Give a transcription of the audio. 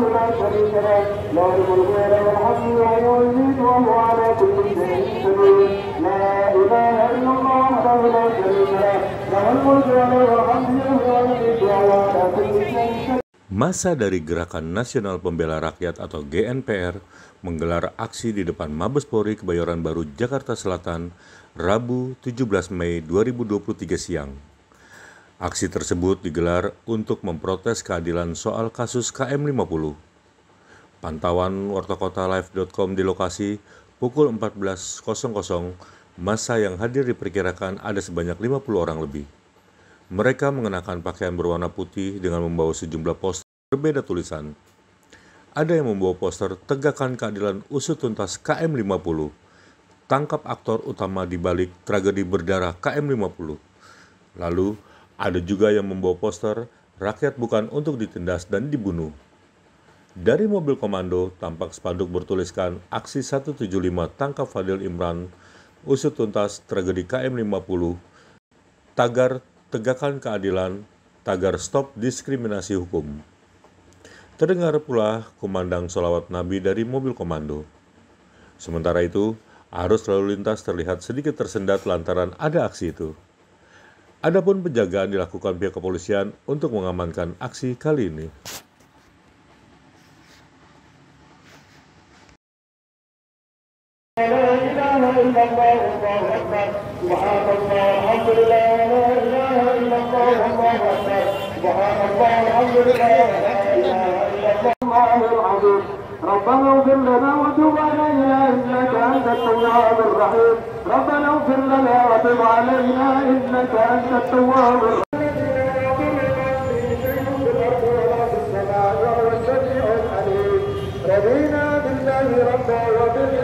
لا شريك له له الملك وله الحمد وهو يميت وهو على كل شيء قدير لا اله الا الله وحده لا شريك له له الملك وله الحمد وهو يميت وهو على كل شيء قدير Masa dari Gerakan Nasional Pembela Rakyat atau GNPR menggelar aksi di depan Mabes Polri Kebayoran Baru Jakarta Selatan Rabu 17 Mei 2023 siang. Aksi tersebut digelar untuk memprotes keadilan soal kasus KM50. Pantauan wartakotalive.com di lokasi pukul 14.00 masa yang hadir diperkirakan ada sebanyak 50 orang lebih. Mereka mengenakan pakaian berwarna putih dengan membawa sejumlah poster berbeda tulisan. Ada yang membawa poster Tegakkan Keadilan Usut Tuntas KM50. Tangkap aktor utama di balik tragedi berdarah KM50. Lalu, ada juga yang membawa poster Rakyat bukan untuk ditindas dan dibunuh. Dari mobil komando tampak spanduk bertuliskan Aksi 175 Tangkap Fadil Imran, Usut Tuntas Tragedi KM50, Tagar Tegakkan Keadilan, Tagar Stop Diskriminasi Hukum. Terdengar pula kumandang solawat Nabi dari mobil komando. Sementara itu, arus lalu lintas terlihat sedikit tersendat lantaran ada aksi itu. Adapun penjagaan dilakukan pihak kepolisian untuk mengamankan aksi kali ini. ربنا اغفر لنا وتب علينا إنك أنت التواب الرحيم. ربنا اغفر لنا وتب علينا إنك أنت التواب الرحيم. رضينا بالله ربا وبالإسلام